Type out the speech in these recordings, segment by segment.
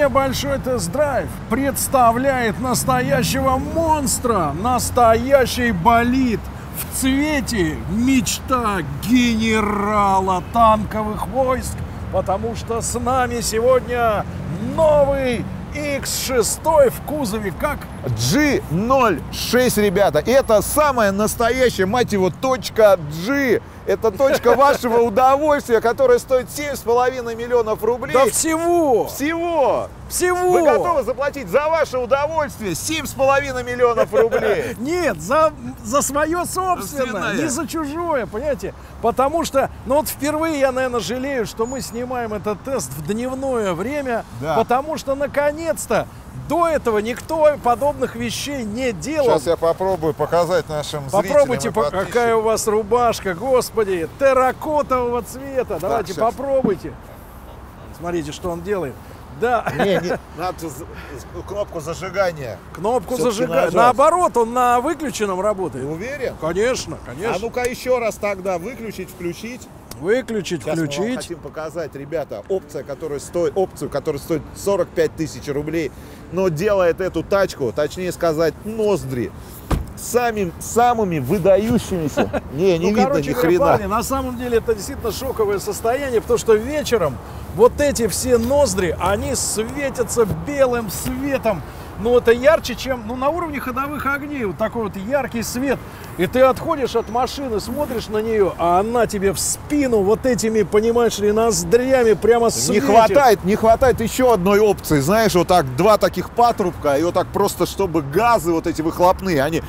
Сегодня большой тест-драйв представляет настоящего монстра, настоящий болид в цвете мечта генерала танковых войск, потому что с нами сегодня новый X6 в кузове, как G06, ребята. Это самая настоящая, мать его, точка G. Это точка вашего удовольствия, которая стоит 7,5 миллионов рублей. да всего, Всего! Всего. Вы готовы заплатить за ваше удовольствие 7,5 миллионов рублей? Нет, за, за свое собственное, не за чужое, понимаете? Потому что, ну вот впервые я, наверное, жалею, что мы снимаем этот тест в дневное время, Да. потому что, наконец-то, до этого никто подобных вещей не делал. Сейчас я попробую показать нашим зрителям Попробуйте, и по- какая у вас рубашка, господи, терракотового цвета. Давайте щас. попробуйте. Смотрите, что он делает. Да, Не, не, надо кнопку зажигания. кнопку нажать. Наоборот, он на выключенном работает. уверен? Конечно, конечно. А ну-ка еще раз тогда выключить, включить. Выключить, Сейчас мы вам включить. хотим показать, ребята, опция, которая стоит, опцию, которая стоит 45 тысяч рублей, но делает эту тачку, точнее сказать, ноздри, самим, самыми выдающимися. Не, не ну, видно короче ни хрена. парни, на самом деле это действительно шоковое состояние, потому что вечером вот эти все ноздри, они светятся белым светом. Ну, это ярче, чем, ну, на уровне ходовых огней, вот такой вот яркий свет. И ты отходишь от машины, смотришь на нее, а она тебе в спину вот этими, понимаешь ли, ноздрями прямо Не светит. хватает, не хватает еще одной опции, знаешь, вот так два таких патрубка, и вот так просто, чтобы газы вот эти выхлопные, они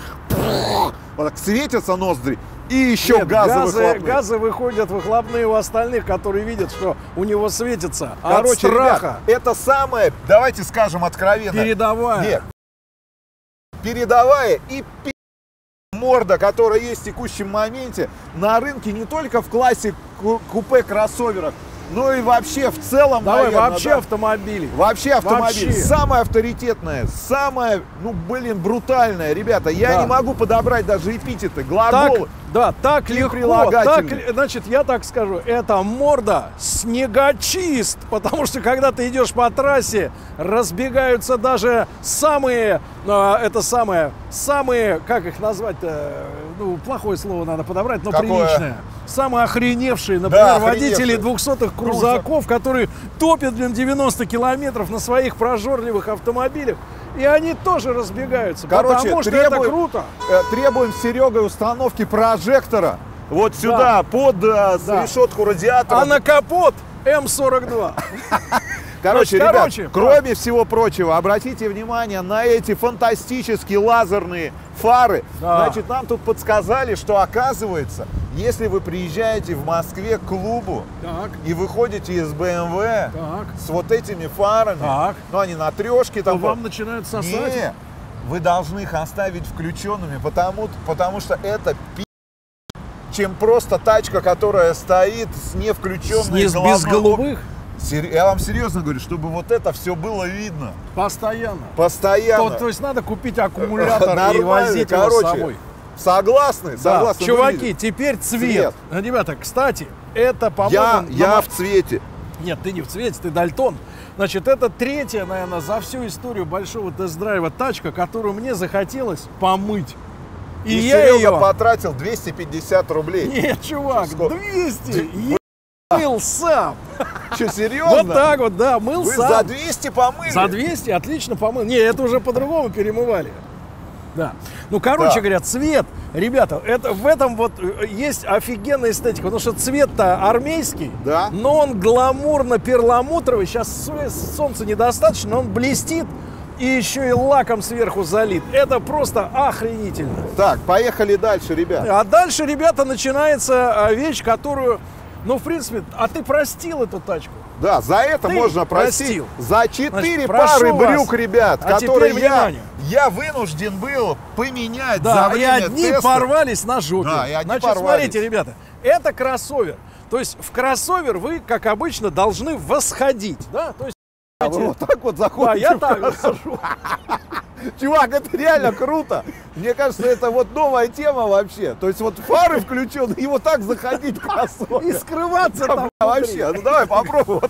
вот так светятся ноздри, и еще Нет, газы, газы, выхлопные. газы выходят выхлопные у остальных, которые видят, что у него светится. от Короче, страха. ребят, это самое, давайте скажем откровенно. Передовая. Нет. Передовая и морда, которая есть в текущем моменте на рынке не только в классе ку- но и вообще в целом, Давай наверное, вообще да. автомобили. Вообще автомобиль. Вообще. Самое авторитетное, самое, ну, блин, брутальное. Ребята, я Да. не могу подобрать даже эпитеты, Так, глаголы. Да, так и легко. Так, значит, я так скажу, это морда снегочист, потому что когда ты идешь по трассе, разбегаются даже самые, а, это самое, самые, как их назвать-то, ну, плохое слово надо подобрать, но Какое? приличное. Самые охреневшие, например, охреневшие. водители 200-х крузаков, которые топят, блин, 90 километров на своих прожорливых автомобилях, и они тоже разбегаются, Короче, потому что это требуем- круто. Э, Требуем с Серегой установки прожектора вот сюда, под э, Да. решетку радиатора. А на капот М42. Короче, Значит, ребят, короче, кроме всего прочего, обратите внимание на эти фантастические лазерные фары. Да. Значит, нам тут подсказали, что оказывается, если вы приезжаете в Москве к клубу Так, и выходите из БМВ так. с вот этими фарами, Так. ну они на трешке То там. вам начинают сосать. Не, вы должны их оставить включенными, потому, потому что это пи***, чем просто тачка, которая стоит с не включенной Не с- без голубых Я вам серьезно говорю, чтобы вот это все было видно постоянно. постоянно. То, то есть надо купить аккумулятор и возить его с собой. Согласны? Да, Согласны. чуваки, теперь цвет. Цвет. Ребята, кстати, это, Я, по-моему... я на- в цвете. Нет, ты не в цвете, ты дальтон. Значит, это третья, наверное, за всю историю большого тест-драйва тачка, которую мне захотелось помыть. И, И, я Серега ее... потратил 250 рублей. Нет, чувак, Сколько? 200! Я мыл сам. Что, серьезно? Вот так вот, да, мыл Вы сам. за 200 помыли? За 200 отлично помыл. Не, это уже по-другому перемывали. Да. Ну, короче Да. говоря, цвет, ребята, это, в этом вот э, есть офигенная эстетика, потому что цвет-то армейский, Да. но он гламурно-перламутровый. Сейчас солнца недостаточно, но он блестит и еще и лаком сверху залит. Это просто охренительно. Так, поехали дальше, ребят. А дальше, ребята, начинается а, вещь, которую, ну, в принципе, а ты простил эту тачку? Да, за это Ты можно простить. простил. За четыре пары вас. брюк, ребят, А которые я, внимание. я вынужден был поменять Да, за и время одни теста. порвались на жопе. Да, и одни Значит, порвались. смотрите, ребята, это кроссовер. То есть в кроссовер вы, как обычно, должны восходить, да? То есть, А вы вот так вот да, заходите. я в так вот хожу. Чувак, это реально круто. Мне кажется, это вот новая тема вообще. То есть вот фары включены, и вот так заходить в И кроссовер. скрываться Да, там бля, Вообще, ну давай попробуем.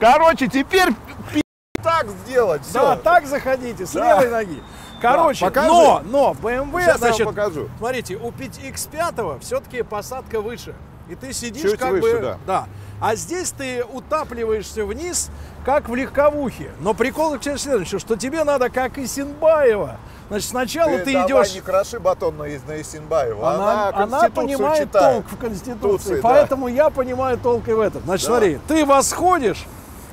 Короче, теперь пи- так сделать. Да, Всё. так заходите, с Да. левой ноги. Короче, покажи. но, но, BMW, Сейчас я значит, вам покажу. смотрите, у X5 все-таки посадка выше. И ты сидишь Чуть как выше, бы... да. А здесь ты утапливаешься вниз, как в легковухе. Но прикол в следующем, что тебе надо, как и Синбаева. Значит, сначала ты, давай идешь... не кроши батон на, на Исинбаеву. Она, она Конституцию понимает читает. толк в Конституции, да. поэтому я понимаю толк и в этом. Значит, Да. смотри, ты восходишь,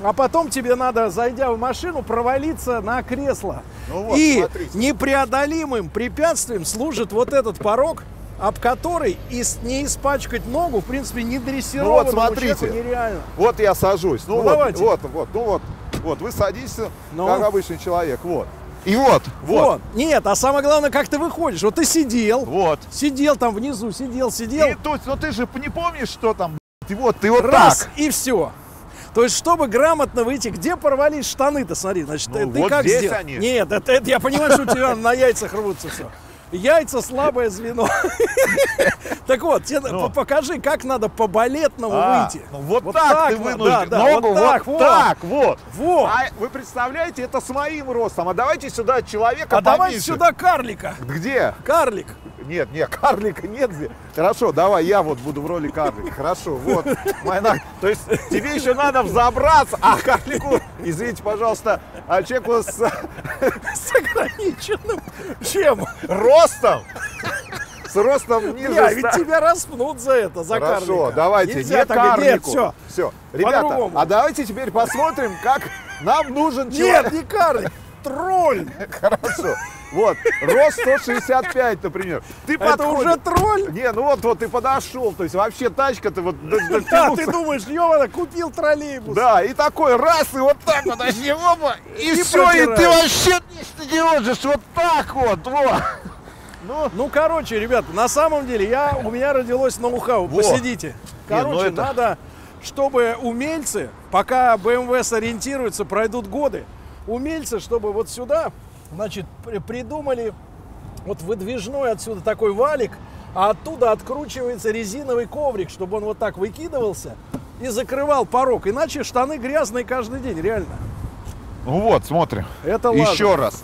а потом тебе надо, зайдя в машину, провалиться на кресло. Ну вот, и смотрите. непреодолимым препятствием служит вот этот порог, об который и не испачкать ногу, в принципе, не дрессированному Ну вот, смотрите. нереально. Вот я сажусь. Ну, Ну, вот, давайте. вот, вот, ну вот, вот, вы садитесь, Ну. как обычный человек, вот. И вот, Вот. вот, Нет, а самое главное, как ты выходишь. Вот ты сидел, вот. сидел там внизу, сидел, сидел. И тут, ну ты же не помнишь, что там, и вот, ты вот Раз, так. и все. То есть, чтобы грамотно выйти, где порвались штаны-то, смотри, значит, Ну, ты, ты вот как здесь сделал? они. Нет, это, это я понимаю, что у тебя на яйцах рвутся все. Яйца слабое звено. Так вот, Ну. по- покажи, как надо по балетному А, выйти. ну вот, так, ты вынужден. Ногу вот так, вот. вот. А вы представляете, это с моим ростом. А давайте сюда человека А давай поменьше. сюда карлика. Где? Карлик. Нет, нет, карлика нет здесь. Хорошо, давай я вот буду в роли карлика. Хорошо, вот. Нога. То есть тебе еще надо взобраться, а карлику, извините, пожалуйста, а человеку с С ограниченным чем? ростом, с ростом ниже Не, а ведь тебя распнут за это, за Хорошо, карлика. давайте, Нельзя не говорить. Нет, карлику. все. Все, ребята, а давайте теперь посмотрим, как нам нужен Нет, человек. не карлик, тролль. Хорошо. Вот, рост 165, например. Ты Это подходишь. уже тролль? Не, ну вот, вот ты подошел, то есть вообще тачка-то вот Да, ты думаешь, ёбана, купил троллейбус. Да, и такой раз, и вот так вот, вообще, опа, и, И все, и ты вообще не можешь, вот так вот, вот. Ну, Ну, короче, ребята, на самом деле, я, у меня родилось ноу-хау. Во. Посидите. Не, ну Короче, это- надо, чтобы умельцы, пока BMW сориентируется, пройдут годы, умельцы, чтобы вот сюда, значит, при- придумали вот выдвижной отсюда такой валик, а оттуда откручивается резиновый коврик, чтобы он вот так выкидывался и закрывал порог. Иначе штаны грязные каждый день, реально. ну вот, смотрим. Это ладно. Еще раз.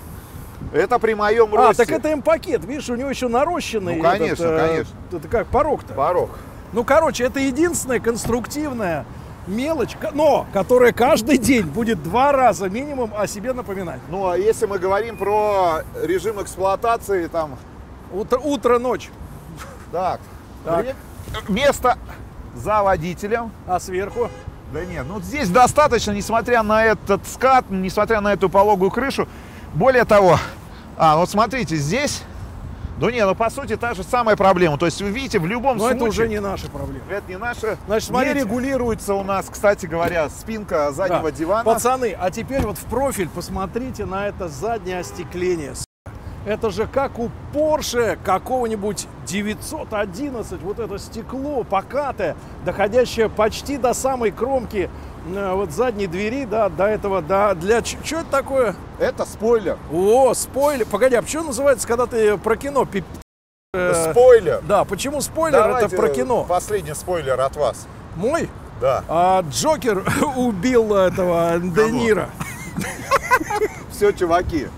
Это при моем А, росте. так это М-пакет, видишь, у него еще нарощенный. Ну, конечно, этот, э, конечно. Это как порог-то. порог. Ну, короче, это единственная конструктивная мелочь, но которая каждый день будет два раза минимум о себе напоминать. Ну, а если мы говорим про режим эксплуатации, там, Утро, утро ночь. так, Так. место за водителем. А сверху? Да нет, ну здесь достаточно, несмотря на этот скат, несмотря на эту пологую крышу. Более того, а, вот смотрите, здесь, ну не, ну по сути та же самая проблема. То есть вы видите, в любом Но случае... это уже не наша проблема. Это не наше. Значит, не смотрите. регулируется у нас, кстати говоря, спинка заднего Да. дивана. Пацаны, а теперь вот в профиль посмотрите на это заднее остекление. Это же как у Porsche какого-нибудь 911, вот это стекло покатое, доходящее почти до самой кромки вот задней двери, да, до этого, да, для... Что это такое? Это спойлер. О, спойлер. Погоди, а что называется, когда ты про кино? пи- э, Спойлер. Да, почему спойлер? Давайте это про кино. Последний спойлер от вас. Мой? Да. А, Джокер убил этого Де Ниро. Все, чуваки.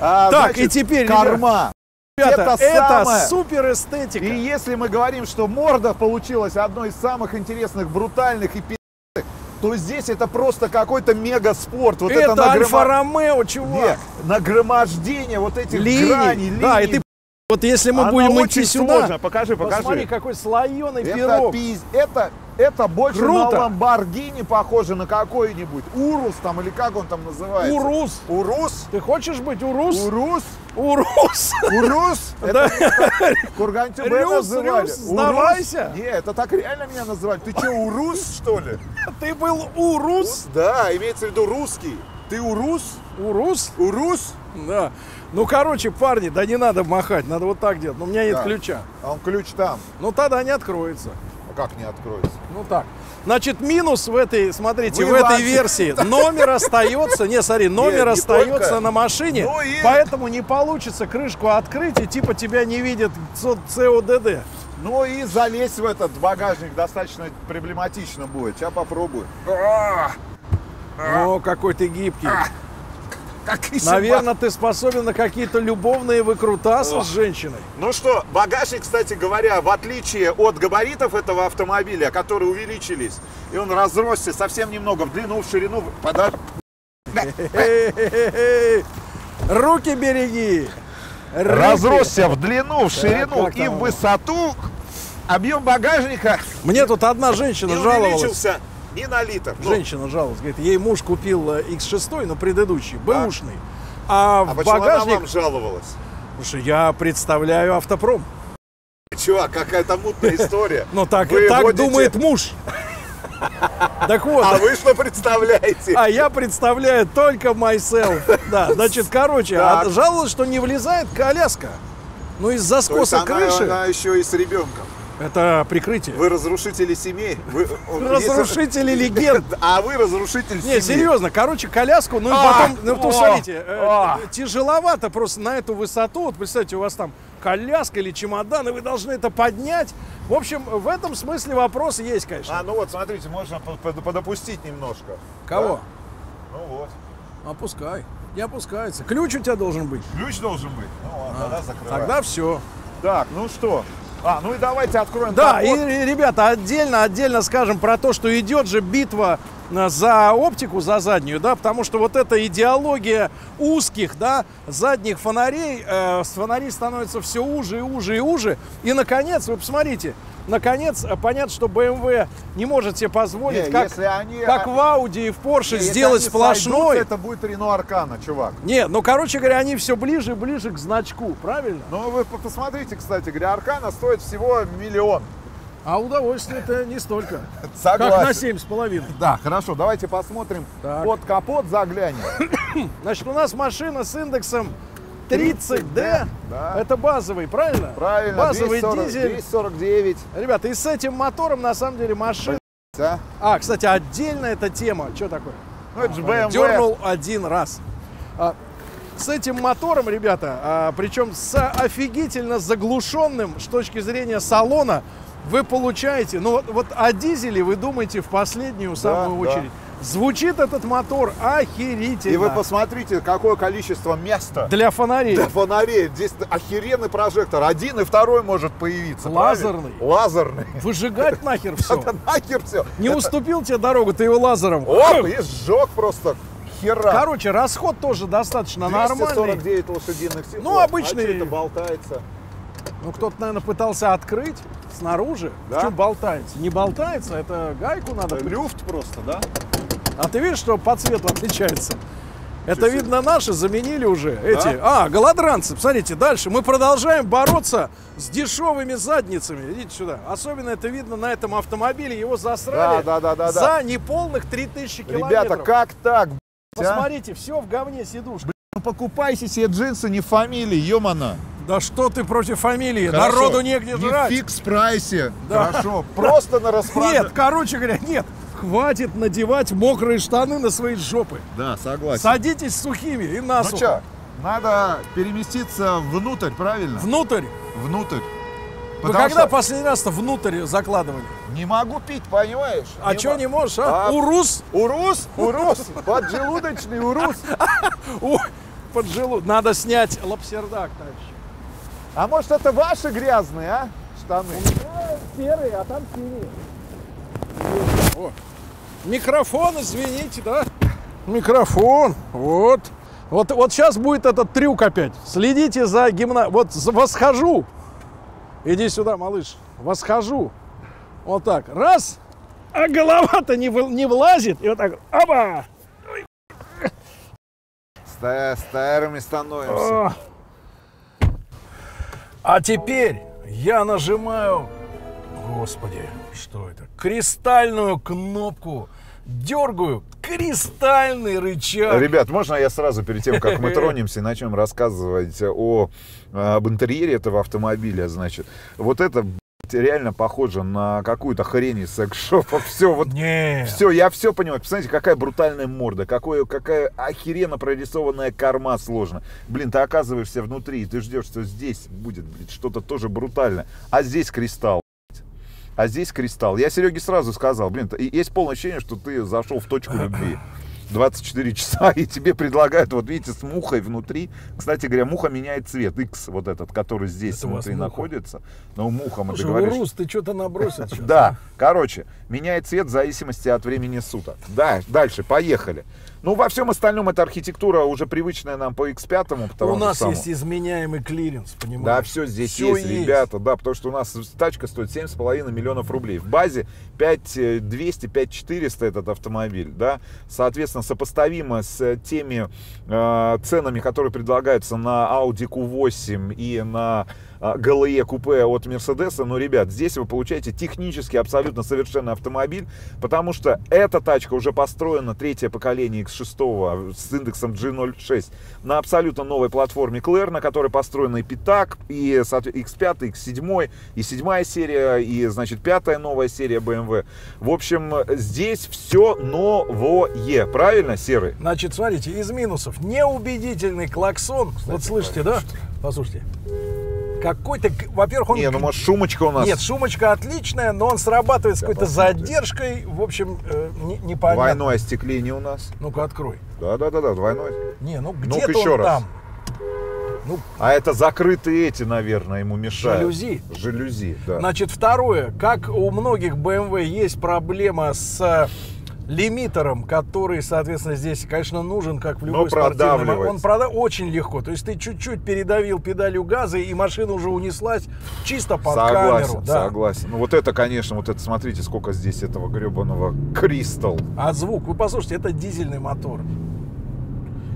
А, Так, значит, и теперь, корма. Ребята, Это это, самое. супер эстетика. И если мы говорим, что морда получилась одной из самых интересных, брутальных и то здесь это просто какой-то мега спорт. Вот это, это нагрома- Альфа Ромео, Нет, чувак. нагромождение вот этих Линий. граней, Да, и линий. ты вот если мы Оно будем идти сюда, сложно. Покажи, покажи. посмотри, какой слоеный Это, пирог. пиз- это, это больше Круто. на Ламборгини похоже на какой-нибудь Урус там или как он там называется. Урус. Урус? Ты хочешь быть урус? Урус? Урус. Урус? Это Кургантюбе называли. Рюс, сдавайся. Не, это так реально меня называли. Ты что, урус, что ли? Ты был урус? Да, имеется в виду русский. Ты урус? Урус? Урус? Да. Ну, короче, парни, да не надо махать, надо вот так делать. Но у меня нет Да. ключа. А он ключ там. Ну, тогда не откроется. А как не откроется? Ну так. Значит, минус в этой, смотрите, Вы в этой версии номер остается, не, смотри, номер не остается только. на машине, Ну и- поэтому не получится крышку открыть и типа тебя не видит ЦО- ЦОДД. Ну и залезть в этот багажник достаточно проблематично будет. Сейчас попробую. О, какой ты гибкий. Как и Наверное, ты способен на какие-то любовные выкрутасы О. с женщиной. Ну что, багажник, кстати говоря, в отличие от габаритов этого автомобиля, которые увеличились, и он разросся совсем немного в длину, в ширину. Эй-эй-эй. Руки береги. Руки. Разросся в длину, в ширину и в высоту. Объем багажника Мне тут одна женщина жаловалась. увеличился ни на литр. Ну, Женщина жаловалась, говорит, ей муж купил э, X6, но предыдущий, бэушный. А, а в почему она багажник, вам жаловалась? слушай, я представляю автопром. Чувак, какая-то мутная история. Ну так, так думает муж. Так вот, А вы что представляете? а я представляю только myself. Да, значит, короче, жаловалась, что не влезает коляска. Ну, из-за скоса она, крыши, она еще и с ребенком. Это прикрытие. Вы разрушители семей. Вы, Разрушители легенд. А вы разрушитель Не, семей. серьезно, короче, коляску, ну и А, потом, ну, то смотрите, э, а. тяжеловато просто на эту высоту, вот представьте, у вас там коляска или чемодан, и вы должны это поднять. В общем, в этом смысле вопрос есть, конечно. А, ну вот, смотрите, можно по- по- подопустить немножко. Кого? Да? Ну вот. Опускай. Не опускается. Ключ у тебя должен быть. Ключ должен быть. Ну ладно, тогда закрываем. Тогда все. Так, ну что? А, ну и давайте откроем Да, и, и, ребята, отдельно, отдельно скажем про то, что идет же битва э, за оптику, за заднюю, да, потому что вот эта идеология узких, да, задних фонарей, э, с фонарей становится все уже и уже и уже. И, наконец, вы посмотрите, наконец, э, понятно, что BMW не может себе позволить, Не, как, если они- как в Audi и в Porsche, Не, если сделать они сплошной. сойдутся, это будет Рено Аркана, чувак. Нет, ну, короче говоря, они все ближе и ближе к значку, правильно? Ну вы по- посмотрите, кстати говоря, Аркана стоит всего миллион. А удовольствие это не столько. Согласен. Как на семь с половиной. Да, хорошо, давайте посмотрим Так. под капот, заглянем. Значит, у нас машина с индексом 30D. Да. Это базовый, правильно? Правильно, Базовый 240, дизель. 249. Ребята, и с этим мотором на самом деле машина... А? А, кстати, отдельно эта тема. Что такое? Ну это же BMW. Дернул один раз. А, с этим мотором, ребята, а, причем с офигительно заглушенным с точки зрения салона, вы получаете, ну вот, вот о дизеле вы думаете в последнюю самую да. очередь. Звучит этот мотор охерительно. И вы посмотрите, какое количество места Для фонарей. для фонарей. Здесь охеренный прожектор. Один и второй может появиться. Лазерный. правильно? Лазерный. Выжигать нахер все. Это нахер все. Не уступил тебе дорогу, ты его лазером. Оп, и сжег просто хера. Короче, расход тоже достаточно нормальный. 249 лошадиных сил. Ну, обычный- А это болтается? Ну, кто-то, наверное, пытался открыть снаружи. Да? Что болтается? Не болтается, это гайку надо. при- Люфт просто, да? А ты видишь, что по цвету отличается? Это себе. видно наши заменили уже эти. А, голодранцы. Посмотрите, дальше мы продолжаем бороться с дешевыми задницами. Идите сюда. Особенно это видно на этом автомобиле. Его засрали Да, да, да, да, за да. неполных 3000 километров. Ребята, как так? а? Посмотрите, все в говне сидушка. Ну покупайте себе джинсы не фамилии, ё-моно. Да что ты против фамилии? Хорошо. Народу негде Не жрать. в фикс-прайсе. Да. Хорошо. Просто на распродаже. Нет, короче говоря, нет. Хватит надевать мокрые штаны на свои жопы. Да, согласен. Садитесь сухими и Ну насухо. что, надо переместиться внутрь, правильно? Внутрь. Внутрь. Вы Потому когда что последний раз-то внутрь закладывали? не могу пить, понимаешь? А что не можешь, а? А- Урус? Урус, урус, поджелудочный урус. Поджелуд. Надо снять лапсердак, товарищи. А может это ваши грязные, а? Штаны. Серые, а там синие. О, микрофон, извините, да? Микрофон, вот. Вот, вот сейчас будет этот трюк опять. Следите за гимна... Вот восхожу. Иди сюда, малыш. Восхожу. Вот так. Раз. А голова-то не, вы- не влазит. И вот так. Ста- Старыми становимся. О. А теперь я нажимаю, господи, что? Кристальную кнопку. Дергаю кристальный рычаг. Ребят, можно я сразу перед тем, как мы тронемся, начнем рассказывать о, об интерьере этого автомобиля, значит, вот это реально похоже на какую-то хрень из секс-шопа. Все, вот Не. все, я все понимаю. Посмотрите, какая брутальная морда, какое, какая охеренно прорисованная корма сложно. Блин, ты оказываешься внутри, и ты ждешь, что здесь будет что-то тоже брутальное. А здесь кристалл. А здесь кристалл. Я Сереге сразу сказал, блин, есть полное ощущение, что ты зашел в точку любви. 24 часа, и тебе предлагают, вот видите, с мухой внутри. Кстати говоря, муха меняет цвет. X вот этот, который здесь Это внутри находится. Но муха, мы договорились, Урус, ты что-то набросил да, короче, меняет цвет в зависимости от времени суток. Да, дальше, поехали. Ну, во всем остальном эта архитектура уже привычная нам по X5, потому У нас самому. есть изменяемый клиренс, понимаешь? Да, все здесь Всё есть, ребята, да, потому что у нас тачка стоит 7,5 миллионов рублей. В базе 5200, 5400 этот автомобиль, да, соответственно, сопоставимо с э, теми э, ценами, которые предлагаются на Audi Q8 и на э, GLE купе от Мерседеса, но, ребят, здесь вы получаете технически абсолютно совершенный автомобиль, потому что эта тачка уже построена, третье поколение X6 с индексом G06 на абсолютно новой платформе Claire, на которой построена и Питак, и соответ- X5, X7, и седьмая серия, и, значит, пятая новая серия BMW. В общем, здесь все новое, правильно, Серый? Значит, смотрите, из минусов. Неубедительный клаксон. вот слышите, да? Послушайте. Какой-то, во-первых, он... Не, ну, может, шумочка у нас Нет, шумочка отличная, но он срабатывает с какой-то задержкой. В общем, э, не- непонятно. двойное остекление у нас. Ну-ка, открой. Да-да-да, двойное. Не, ну Ну-ка где-то еще он раз. там. Ну, А это закрытые эти, наверное, ему мешают. Жалюзи. Жалюзи, да. Значит, второе. Как у многих BMW есть проблема с лимитером, который, соответственно, здесь, конечно, нужен, как в любой спортивной мо- продавливается. Он прода очень легко. То есть ты чуть-чуть передавил педалью газа, и машина уже унеслась чисто под Согласен, камеру. Да. согласен. Ну вот это, конечно, вот это, смотрите, сколько здесь этого гребаного кристалл. А звук, вы послушайте, это дизельный мотор.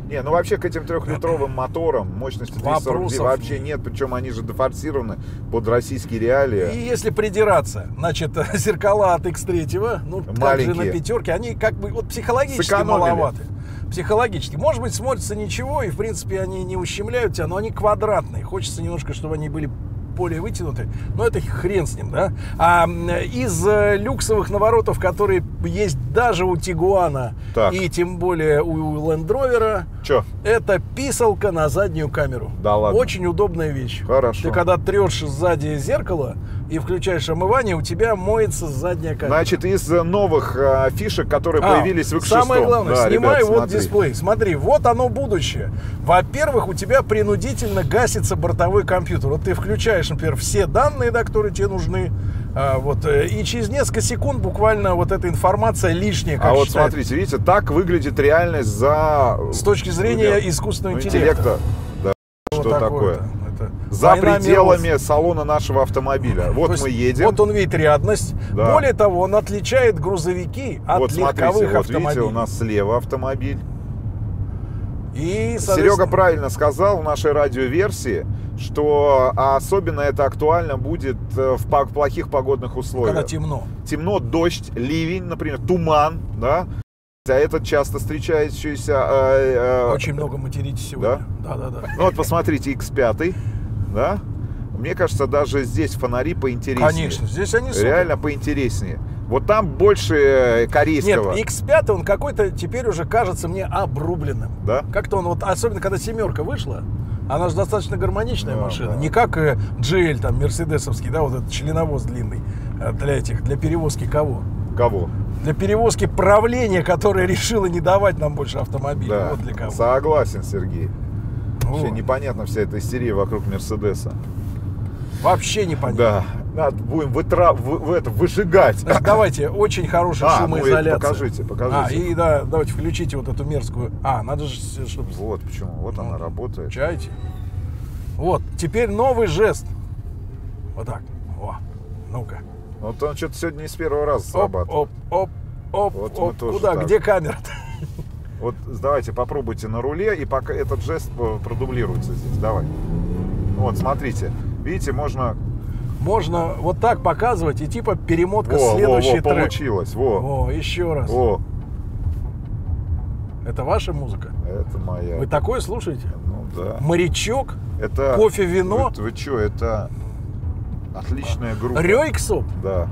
Не, ну вообще к этим трехлитровым моторам мощностью 242 Вопросов вообще нет, причем они же дефорсированы под российские реалии. И если придираться, значит, зеркала от X3, ну, также Маленькие. на пятерке, они как бы вот психологически Сэкономили. маловаты. Психологически. Может быть, смотрится ничего, и, в принципе, они не ущемляют тебя, но они квадратные. Хочется немножко, чтобы они были более вытянуты, но это хрен с ним, да? А из э, люксовых наворотов, которые есть даже у Тигуана Так. и тем более у Land Rover, Че? это писалка на заднюю камеру. Да ладно? Очень удобная вещь. Хорошо. Ты когда трешь сзади зеркало и включаешь омывание, у тебя моется задняя камера. Значит, из э, новых э, фишек, которые А, появились в X6. Самое главное, Да, снимай ребят, вот смотри. дисплей. Смотри, вот оно будущее. Во-первых, у тебя принудительно гасится бортовой компьютер. Вот ты включаешь, например, все данные, да, которые тебе нужны, а, вот, э, и через несколько секунд буквально вот эта информация лишняя, А вот считает, смотрите, видите, так выглядит реальность за... с точки зрения Ребят, искусственного ну, интеллекта. Да. Вот Что такое? такое-то. Это За война пределами миров. салона нашего автомобиля. Вот есть мы едем. Вот он видит рядность. Да. Более того, он отличает грузовики от вот смотрите, легковых вот автомобилей. видите, у нас слева автомобиль. И, Серега правильно сказал в нашей радиоверсии, что особенно это актуально будет э, в плохих погодных условиях. когда темно. Темно, дождь, ливень, например, туман, да. А это часто встречающийся... э, э, Очень много материтесь сегодня. Да, да, да. Ну вот посмотрите, X5, да. Мне кажется, даже здесь фонари поинтереснее. Конечно, здесь они супер. Реально поинтереснее. Вот там больше э, Нет, корейского. X5 он какой-то теперь уже кажется мне обрубленным. Да? Как-то он вот, особенно когда семерка вышла, она же достаточно гармоничная Да, машина. да. Не как э, GL там мерседесовский, да, вот этот членовоз длинный э, для этих, для перевозки кого? Кого? Для перевозки правления, которое решило не давать нам больше автомобилей. Да. Вот для кого. Согласен, Сергей. Вообще Вот. непонятно вся эта истерия вокруг Мерседеса. Вообще непонятно. Да. Надо будем вытра... вы- в это, выжигать. Значит, давайте, очень хорошая А, ну шумоизоляция. покажите, покажите. А, и да, давайте включите вот эту мерзкую. А, надо же, чтобы Вот почему. Вот она работает. Включайте. Вот, теперь новый жест. Вот так. О, ну-ка. Вот он что-то сегодня не с первого раза Оп, срабатывает. оп, оп, оп, Вот мы оп. Куда? так. Где камера? Вот давайте попробуйте на руле, и пока этот жест э, продублируется здесь. Давай. Вот, смотрите. Видите, можно... Можно вот так показывать и типа перемотка Во, во, следующий во, трек. получилось. Во, О, еще раз. во. Это ваша музыка? Это моя. Вы такое слушаете? Ну да. Морячок? Это... Кофе, вино? Вы, вы что, это отличная группа. Рейксоп? Да.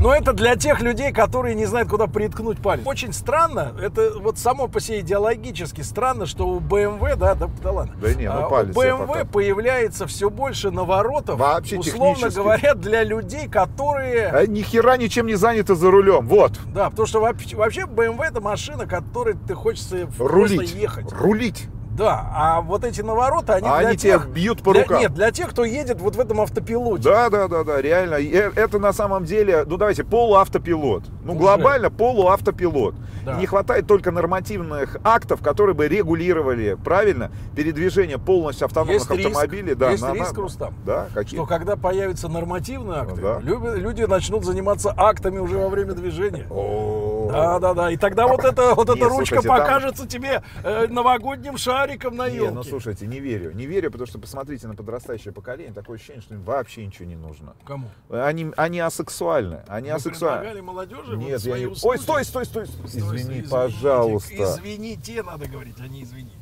Но это для тех людей, которые не знают, куда приткнуть палец. Очень странно, это вот само по себе идеологически странно, что у BMW, да, да, да ладно. Да не, ну А, палец У BMW пока. появляется все больше наворотов, Вообще условно говоря, для людей, которые... А ни хера ничем не заняты за рулем. Вот. Да, потому что вообще, вообще BMW это машина, которой ты хочется просто Рулить. ехать. Рулить. Да, а вот эти навороты, они А для они тех... тебя бьют по для- рукам. Нет, для тех, кто едет вот в этом автопилоте. Да, да, да, да, реально. Э- Это на самом деле, ну давайте, полуавтопилот. Ну, Уже. глобально полуавтопилот. Да. И не хватает только нормативных актов, которые бы регулировали, правильно, передвижение полностью автономных Есть риск. автомобилей. Да, Есть на- риск, на- Рустам. Да, какие? Что когда появятся нормативные акты, Ну да. люб- люди начнут заниматься актами уже во время движения. О, Да, да, да. И тогда вот эта вот эта ручка покажется тебе э, новогодним шариком на елке. ну слушайте, не верю. Не верю, потому что посмотрите на подрастающее поколение, такое ощущение, что им вообще ничего не нужно. Кому? Они, они асексуальны. Они асексуальны. молодежи Нет, я не... Ой, стой, стой, стой. Извини, пожалуйста. Извините, надо говорить, а не извини.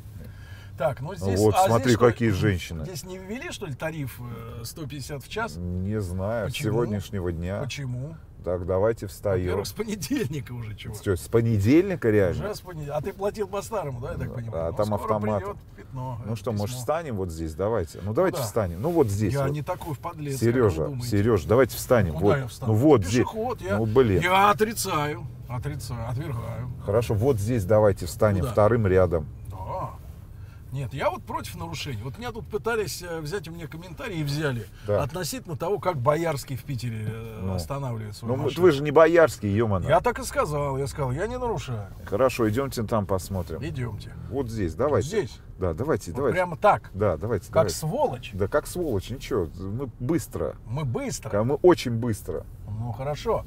Так, ну здесь... Вот, а здесь смотри, что, какие женщины. Здесь не ввели, что ли, тариф э, 150 в час? Не знаю, с Почему? сегодняшнего дня. Почему? Так, давайте встаем. Во-первых, с понедельника уже, чего? Что, с понедельника реально? Уже с понед- А ты платил по-старому, да, я так понимаю? А Ну, там автомат. пятно, Ну что, может, письмо. встанем вот здесь? Давайте. Ну, давайте да. встанем. Ну, вот здесь. Я вот. не такой подлец, как Сережа. Сереж, давайте встанем. Куда вот. Ну, вот здесь. Пешеход, я, Ну, блин. я отрицаю, отрицаю, отвергаю. Хорошо, вот здесь давайте встанем Куда? вторым рядом. Нет, я вот против нарушений. Вот меня тут пытались э, взять у меня комментарии и взяли Да. относительно того, как Боярский в Питере э, Ну. останавливает свою Ну, машину. вы же не боярский, ё Я так и сказал. Я сказал, я не нарушаю. Хорошо, идемте там посмотрим. Идемте. Вот здесь, давайте. Здесь. Да, давайте, Вот давайте. прямо так. Да, давайте, Как давайте. сволочь. Да как сволочь, ничего, мы быстро. Мы быстро. Мы очень быстро. Ну хорошо.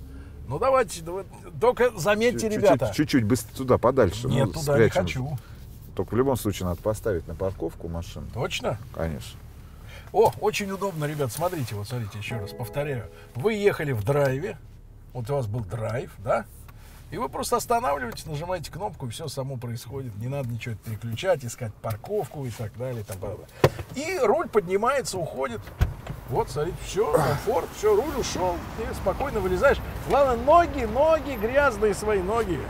Ну давайте, давай- только заметьте, Чуть-чуть- ребята. Чуть-чуть быстро туда, подальше. Нет, ну, туда не спрячем. хочу. Только в любом случае надо поставить на парковку машину. Точно? Конечно. О, очень удобно, ребят. Смотрите, вот смотрите, еще раз повторяю. Вы ехали в драйве, вот у вас был драйв, да? И вы просто останавливаетесь, нажимаете кнопку, и все само происходит. Не надо ничего переключать, искать парковку и так далее. И, так далее. и руль поднимается, уходит. Вот, смотрите, все, комфорт, все, руль ушел, ты спокойно вылезаешь. Главное, ноги, ноги, грязные свои ноги.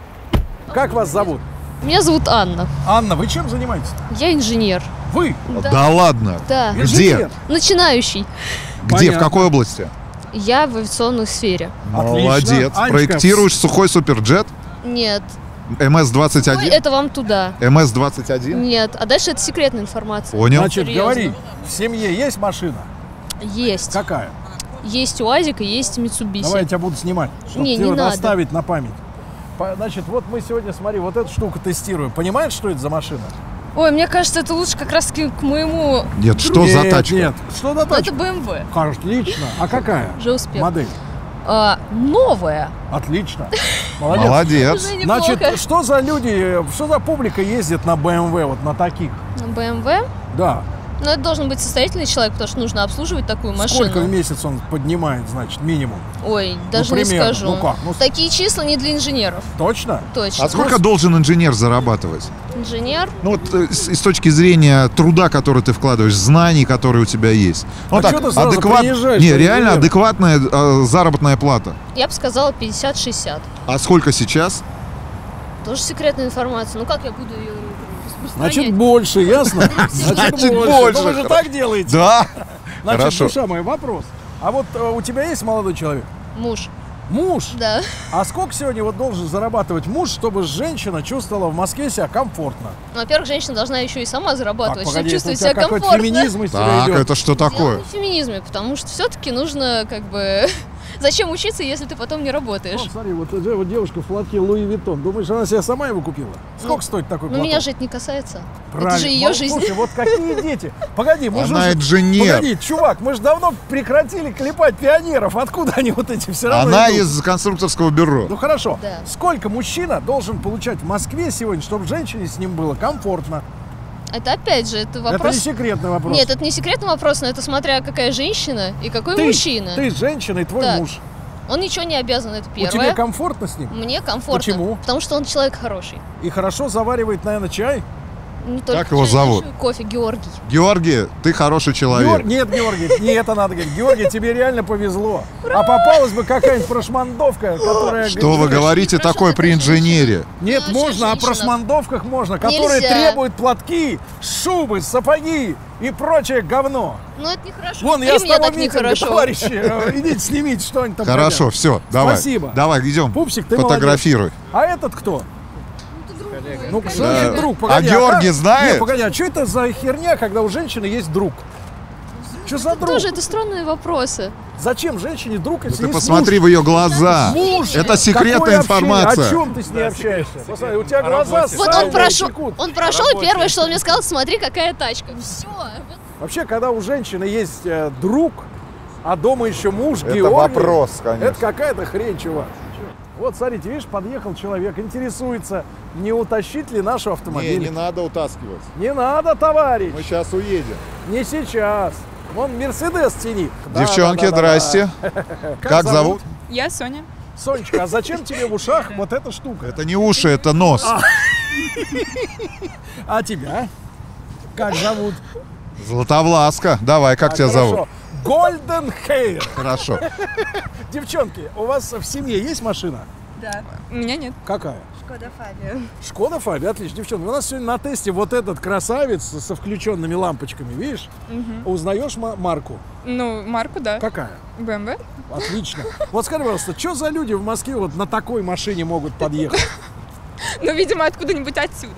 Как вас зовут? Меня зовут Анна. Анна, вы чем занимаетесь? Я инженер. Вы? Да. ладно. Да. Инженер? Начинающий. Где? Понятно. В какой области? Я в авиационной сфере. Отлично. Молодец. Анечка, Проектируешь сухой суперджет? Нет. Ой, МС-21? это вам туда. МС-21? Нет. А дальше это секретная информация. Понял. Значит, Серьезно. говори, в семье есть машина? Есть. Какая? Есть УАЗик и есть Митсубиси. Давай я тебя буду снимать, чтобы Не, тебе не надо. оставить на память. Значит, вот мы сегодня, смотри, вот эту штуку тестируем. Понимаешь, что это за машина? Ой, мне кажется, это лучше как раз к моему... Нет, что за Нет, тачка? Нет, что за Ну, это тачка? BMW. Отлично. А какая? Уже успел. Модель. А, новая. Отлично. Молодец. Молодец. Значит, что за люди, что за публика ездит на BMW, вот на таких? BMW. Да. Но это должен быть состоятельный человек, потому что нужно обслуживать такую машину. Сколько в месяц он поднимает, значит, минимум? Ой, даже не примерно. скажу. Ну как? Ну, Такие числа не для инженеров. Точно? Точно. А сколько должен инженер зарабатывать? Инженер? Ну вот э, с, с точки зрения труда, который ты вкладываешь, знаний, которые у тебя есть. Ну А чё ты сразу адекват- Не, что реально адекватная э, заработная плата. Я бы сказала 50-60. А сколько сейчас? Тоже секретная информация. Ну как я буду ее? Значит, больше, ясно? Значит, Ну, больше. Вы же так делаете. Да. Значит, душа моя, вопрос. А вот э, у тебя есть молодой человек? Муж, Муж? да. А сколько сегодня вот должен зарабатывать муж, чтобы женщина чувствовала в Москве себя комфортно? Ну, во-первых, женщина должна еще и сама зарабатывать, Так, чтобы погоди, у чувствовать тебя себя комфортно. феминизм из тебя Так, идет. это что Дело такое? не в феминизме, потому что все-таки нужно как бы... Зачем учиться, если ты потом не работаешь? Вот, смотри, вот, это же вот девушка в платке Луи Виттон. Думаешь, она себе сама его купила? Сколько стоит такой Ну, платок? меня же это не касается. Правильно. Это же ее Ну, жизнь. Слушай, вот какие дети. Погоди, мы же... Она уже- инженер. Погоди, чувак, мы же давно прекратили клепать пионеров. Откуда они вот эти все равно Она идут? из конструкторского бюро. Ну хорошо. Да. Сколько мужчина должен получать в Москве сегодня, чтобы женщине с ним было комфортно? Это опять же, это Это вопрос... не секретный вопрос. Нет, это не секретный вопрос, но это смотря какая женщина и какой ты, мужчина. Ты женщина и твой Так, муж. Он ничего не обязан, это У первое. тебя комфортно с ним? Мне комфортно. Почему? Потому что он человек хороший. И хорошо заваривает, наверное, чай? Не только Как его зовут? кофе, Георгий. Георгий, ты хороший Геор- человек. Нет, Георгий, не это надо говорить. Георгий, тебе реально повезло. А попалась бы какая-нибудь прошмандовка, которая... Что вы говорите Хорошо, такое при инженере? Нет, Ну, можно, а женщина. прошмандовках можно, которые Нельзя. требуют платки, шубы, сапоги и прочее говно. Ну это нехорошо. Вон, я с того так митинга, нехорошо. товарищи, э, идите снимите что-нибудь там. Хорошо, все, давай. Спасибо. Давай, идем. Пупсик, ты Фотографируй. А этот кто? Ну, что Да. значит друг? А Погоди, Георгий как- знает? Нет, погоди, а что это за херня, когда у женщины есть друг? Что за друг? Тоже это странные вопросы. Зачем женщине друг, если Ты есть посмотри в ее глаза. муж? Муж! Это секретная Какое общение? информация. О чем ты с ней общаешься? Посмотри, у тебя глаза Вот он прошел, текут. он прошел, и первое, что он мне сказал, смотри, какая тачка. Все. Вообще, когда у женщины есть э, друг, а дома еще муж, Это Георгий, вопрос, конечно. Это какая-то хрень, чувак. Вот, смотрите, видишь, подъехал человек, интересуется, не утащить ли нашу Не, автомобиль. не надо утаскивать. Не надо, товарищ, Мы сейчас уедем. не сейчас. Вон Мерседес тяни. Да, Девчонки, да, да, да, здрасте. Как зовут? Я Соня. Сонечка, а зачем тебе в ушах вот эта штука? Это не уши, это нос. А тебя? Как зовут? Златовласка. Давай, как А, тебя хорошо. зовут? Golden Hair. Хорошо. Девчонки, у вас в семье есть машина? Да. У меня нет. Какая? Шкода Фабия. Шкода Фабия, отлично. Девчонки, у нас сегодня на тесте вот этот красавец со включенными лампочками, видишь? Узнаешь ма- марку? Ну, марку, да. Какая? БМВ. Отлично. Вот скажи, пожалуйста, что за люди в Москве вот на такой машине могут подъехать? Ну, видимо, откуда-нибудь отсюда.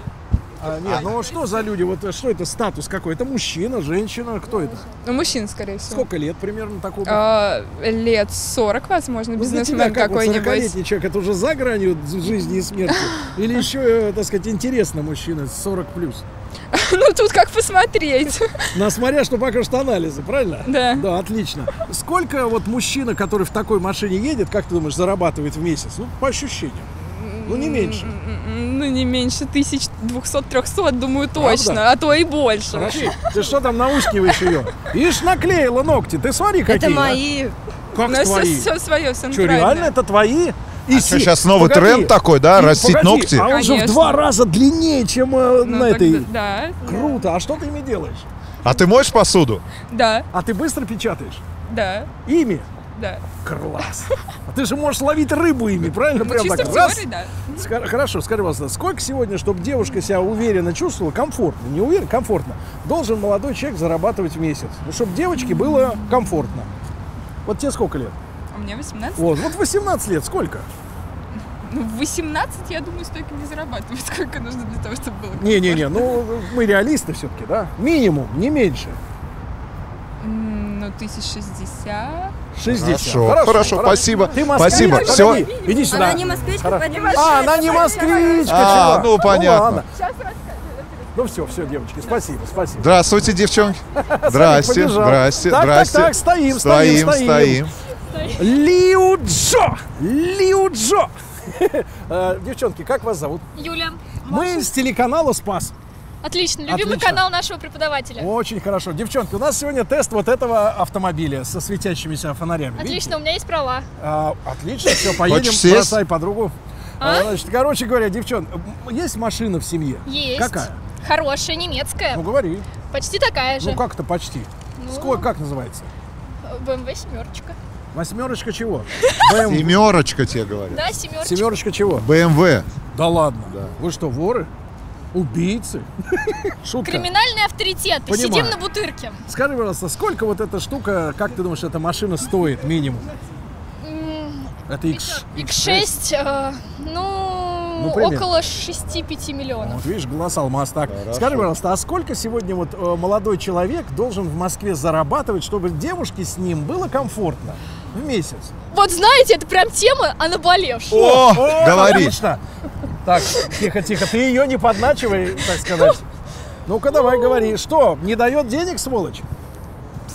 А, нет, ну что за люди? Вот э, что это статус какой? Это мужчина, женщина? Кто это? Ну, мужчин, скорее всего. Сколько лет примерно такому? А, лет 40, возможно, Ну, бизнесмен как вот какой-нибудь. 40-летний человек, это уже за гранью жизни и смерти? Или еще, э, так сказать, интересно мужчина 40 плюс? ну, тут как посмотреть. Но смотря, что покажут анализы, правильно? Да. Да, отлично. Сколько вот мужчина, который в такой машине едет, как ты думаешь, зарабатывает в месяц? Ну, по ощущениям. Ну, не меньше. Ну, не меньше 1200-300, думаю, точно. Правда? А то и больше. Хорошо. Ты что там наускиваешь ее? Ишь, наклеила ногти. Ты смотри, какие. Это а. мои. Как У нас твои? все, свое, все Что, реально это твои? И Что, си- сейчас новый Погоди. тренд такой, да? И Растить погоди, ногти? А он же в Конечно. два раза длиннее, чем э, на этой. Да, Круто. А что ты ими делаешь? А ты моешь посуду? да, А ты быстро печатаешь? да, Ими? Да. Класс. А ты же можешь ловить рыбу ими, правильно? Ну, Прям так раз. да. Хорошо, скажи, пожалуйста, сколько сегодня, чтобы девушка себя уверенно чувствовала, комфортно, не уверенно, комфортно, должен молодой человек зарабатывать в месяц? Ну, чтобы девочке было комфортно. Вот тебе сколько лет? А мне 18. Вот, вот 18 лет, сколько? Ну, в 18, я думаю, столько не зарабатывать, сколько нужно для того, чтобы было. Не-не-не, ну мы реалисты все-таки, да? Минимум, не меньше. Ну, 1060. 60. Хорошо, хорошо, спасибо. Ты? Спасибо, Погоди, всё. Иди сюда. Она не москвичка, Хоро- поэтому... А, она не москвичка, А, чувак. ну, понятно. ладно. Ну все, все, девочки, спасибо, спасибо. Здравствуйте, девчонки. Здрасте, здрасте, Так, так, здрасте. так, стоим, стоим, стоим, стоим. стоим. Лиу Джо! Лиу Джо! Э, Девчонки, как вас зовут? Юля. Мы с телеканала «Спас». Отлично. Любимый Отлично. канал нашего преподавателя. Очень хорошо. Девчонки, у нас сегодня тест вот этого автомобиля со светящимися фонарями. Видите? Отлично, у меня есть права. А, отлично, все, поедем, бросай подругу. А? А, Значит, короче говоря, девчон, есть машина в семье? Есть. Какая? Хорошая, немецкая. Ну, говори. Почти такая же. Ну, как-то почти. Ну. Сколько, как называется? BMW семерочка. Восьмерочка чего? БМ... Семерочка тебе говорю. Да, семерочка. Семерочка чего? БМВ. Да ладно. Вы что, воры? Убийцы? Шутка. Криминальный авторитет. И Понимаю. сидим на бутырке. Скажи, пожалуйста, сколько вот эта штука, как ты думаешь, эта машина стоит минимум? Это X, X6, э, ну, Ну, примерно. около 6-5 миллионов. Вот видишь, глаз алмаз так. Скажи, пожалуйста, а сколько сегодня вот э, молодой человек должен в Москве зарабатывать, чтобы девушке с ним было комфортно в месяц? Вот знаете, это прям тема о наболевшем. О, О, говори. отлично. Так, тихо, тихо, ты ее не подначивай, так сказать. Ну-ка, давай, говори. Что, не дает денег, сволочь?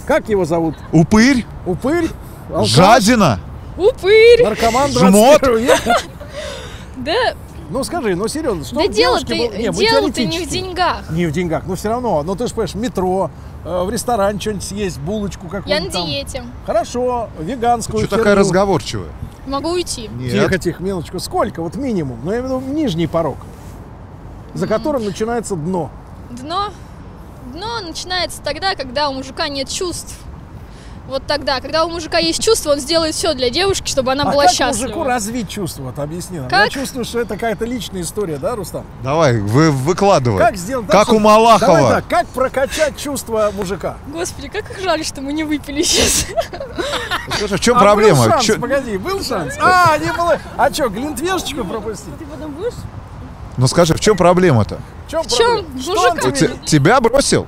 Как его зовут? Упырь, Упырь? Алкаш? жадина. Упырь! Наркоман Жмот? 21 века? Да, Ну скажи, ну серьезно, что да дело-то было- Не, мы дело-то не в деньгах. Не в деньгах, но все равно. Ну ты же понимаешь, в метро, э, в ресторан что-нибудь съесть, булочку какую-нибудь Я на там. диете. Хорошо, веганскую Что такая разговорчивая? Могу уйти. Тихо, Нет. тихо, мелочку. Сколько? Вот минимум. Ну, я имею в виду нижний порог, за которым начинается дно. Дно. Дно начинается тогда, когда у мужика нет чувств. Вот тогда, когда у мужика есть чувства, он сделает все для девушки, чтобы она А была как счастлива. мужику развить чувство? Вот объясни нам. Я Как? чувствую, что это какая-то личная история, да, Рустам? Давай, вы, выкладывай. Как сделать Как у Малахова. Давай так, как прокачать чувство мужика? Господи, как их жаль, что мы не выпили сейчас. Скажи, в чем А проблема? был шанс, Чё- погоди, был шанс? А, не было. А что, глинтвешечку пропустить? Ну скажи, в чем проблема-то? В чем В чем? Что он Тебя бросил?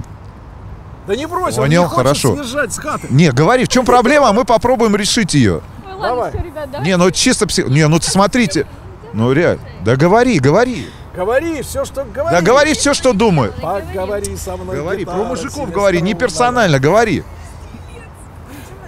Да не бросил, Понял, он не хорошо. съезжать с хаты. Не, говори, в чем проблема, а мы попробуем решить ее. Ой, Давай. ладно, все, ребят, давай. Не, ну чисто пси... Не, ну смотрите. Ну реально. Да говори, говори. Говори все, что говори. Да говори все, что думаешь. Поговори со мной. Говори, гитара про мужиков говори, не персонально, говори.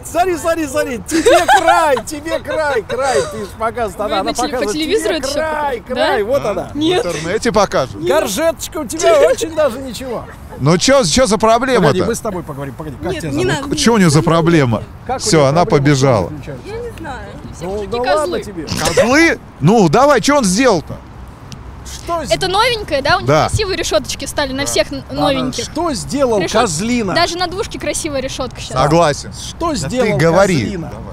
Смотри, смотри, смотри, тебе край, тебе край, край, ты ж показывает, Вы она, она на теле- по показывает, телевизору тебе край, показывает? край, Да? вот она. В интернете покажут. Горжеточка у тебя очень даже ничего. Ну что за Погоди, проблема-то? мы с тобой поговорим, погоди, как Нет, тебя не зовут? надо. Что у нее за проблема? Как Все, она побежала. Я не знаю. Ну, мужики да козлы. ладно тебе. Козлы? Ну, давай, что он сделал-то? Что Это новенькое, да? У них Да. красивые решеточки стали на всех н- Она- новеньких. Что сделал Решет- козлина? Даже на двушке красивая решетка сейчас. Согласен. Что Да сделал ты говори. козлина? Давай.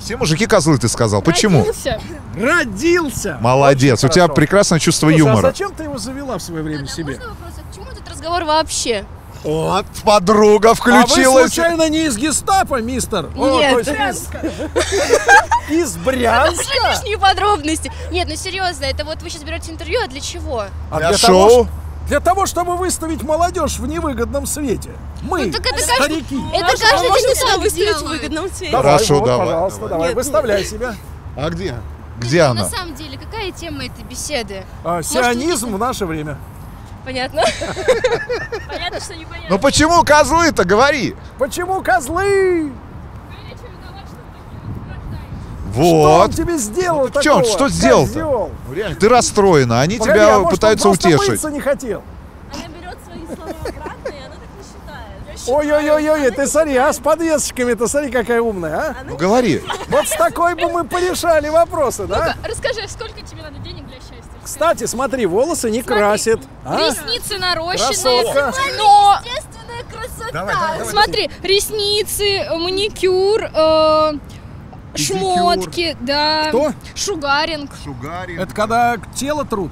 Все мужики козлы, ты сказал. Почему? Родился. Родился. Молодец, у тебя прекрасное чувство Слушай, а юмора. зачем ты его завела в свое время себе? Можно вопрос? А к чему этот разговор вообще? Вот, подруга А вы включилась. случайно не из гестапо, мистер? Нет. из, Брянска? Лишние подробности. Нет, ну серьезно, это вот вы сейчас берете интервью, а для чего? А Для того, шоу? для того, чтобы выставить молодежь в невыгодном свете. Мы, Ну, так это каждый- старики. Это Можно- каждый день так выставить в выгодном цвете. Давай, Хорошо, вот, давай, пожалуйста, давай. давай, Нет, выставляй себя. А где? Где На она? самом деле, какая тема этой беседы? А, сионизм в наше время. Понятно? Понятно, что непонятно. Ну почему козлы-то, говори? Почему козлы? Что Вот. он тебе сделал Ну, он, такого? что сделал-то? Ну, реально, Ты расстроена, они Погоди, а тебя может, он пытаются просто утешить. не хотел. Она берет свои слова обратно, и она так не считает. Ой-ой-ой, ты смотри, а с подвесочками, ты смотри, какая умная, а? Ну говори. Вот с такой бы мы порешали вопросы, да? Расскажи, сколько тебе надо денег? Кстати, смотри, волосы не красит. а? Ресницы нарощенные. Красотка. Но, Естественная красота. Давай, давай, давай. смотри, ресницы, маникюр, э, шмотки, да. Кто? Шугаринг. Шугарин. Это когда тело труд.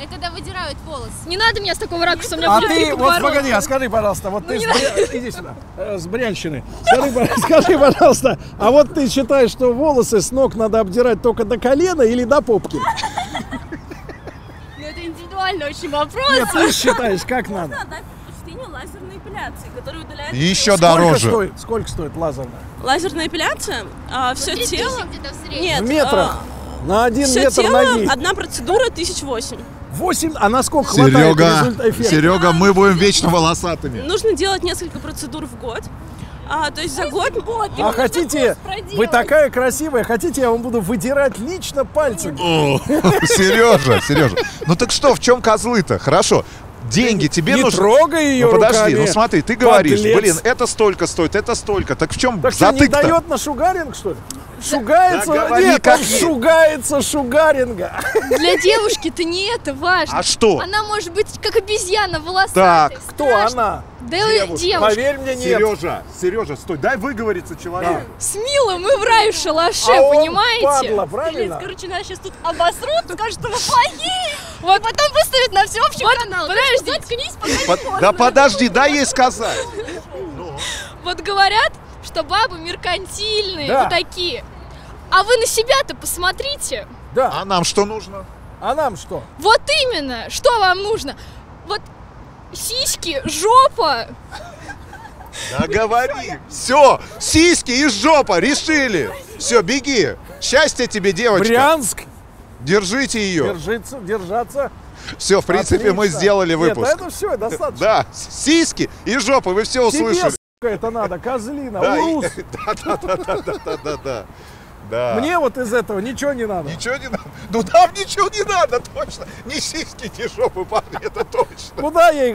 Это когда выдирают волосы. Не надо меня с такого ракурса, у меня А ты, вот погоди, а скажи, пожалуйста, вот Ну, ты с Бря- иди сюда, э, с Брянщины. Скажи, скажи, пожалуйста, а вот ты считаешь, что волосы с ног надо обдирать только до колена или до попки? Ну, индивидуальный очень вопрос. Нет, ты считаешь, как надо? Надо дать предпочтение лазерной эпиляции, которая удаляет... Еще Сколько дороже. стоит, сколько стоит лазерная? Лазерная эпиляция, все Три тело... Нет, В метрах. На один все метр тело, ноги. одна процедура, тысяч восемь. Восемь, а насколько хватает Серега? Серега, мы будем вечно волосатыми. Нужно делать несколько процедур в год. А, то есть за год... А хотите, вы такая красивая, хотите, я вам буду выдирать лично пальцами? О, Сережа, Сережа. Ну так что, в чем козлы-то? Хорошо. Деньги тебе Не нужны. трогай ее Ну подожди, руками. ну смотри, ты говоришь, Подлец. блин, это столько стоит, это столько. Так в чем Так что, не затык-то? дает на шугаринг, что ли? Шугается? Да говори, Нет, как он шугается шугаринга. Для девушки-то не это важно. А что? Она может быть как обезьяна, волосатая. Так. Кто страшно. она? Да девушка. Поверь мне, нет. Сережа, Сережа, стой, дай выговориться человек. С Милой мы в раю в шалаше, А он понимаете? падла, правильно? Короче, нас сейчас тут обосрут, скажут, что мы плохие. Вот потом выставят на всеобщий канал. Подожди, заткнись, пока Под- Да подожди, дай ей сказать. Вот говорят, что бабы меркантильные, Да. вот такие. А вы на себя-то посмотрите. Да. А нам что нужно? А нам что? Вот именно, что вам нужно? Вот сиськи, жопа. Да говори. Все, сиськи и жопа, решили. Все, беги. Счастья тебе, девочка. Брянск. Держите ее. Держиться, держаться. Все, в принципе, мы Отлично. сделали выпуск. Нет, это все, достаточно. Да, сиськи и жопа, вы все Тебе, услышали. сука, это надо, козлина, Да, урус. да, да, да, да, да, да, да, да. Мне вот из этого ничего не надо. Ничего не надо. Ну нам ничего не надо, точно. Ни сиськи, ни жопы, парни, это точно. Куда я их